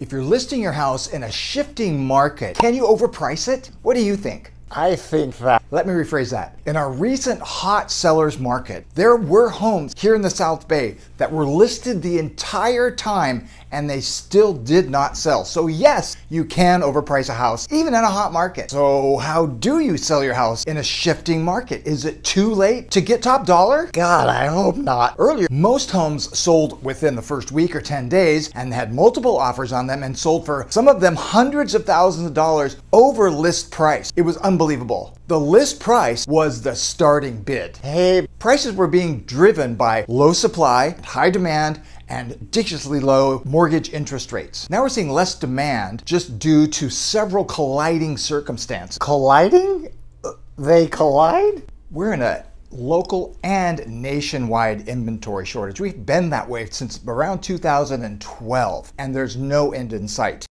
If you're listing your house in a shifting market, can you overprice it? What do you think? I think that. Let me rephrase that. In our recent hot sellers market, there were homes here in the South Bay that were listed the entire time and they still did not sell. So, yes, you can overprice a house even in a hot market. So, how do you sell your house in a shifting market? Is it too late to get top dollar? God, I hope not. Earlier, most homes sold within the first week or 10 days and had multiple offers on them and sold for some of them hundreds of thousands of dollars over list price. It was unbelievable. The list price was the starting bid. Hey, Prices were being driven by low supply, high demand, and ridiculously low mortgage interest rates. Now we're seeing less demand just due to several colliding circumstances. colliding? Uh, They collide? We're in a local and nationwide inventory shortage. We've been that way since around 2012, and there's no end in sight.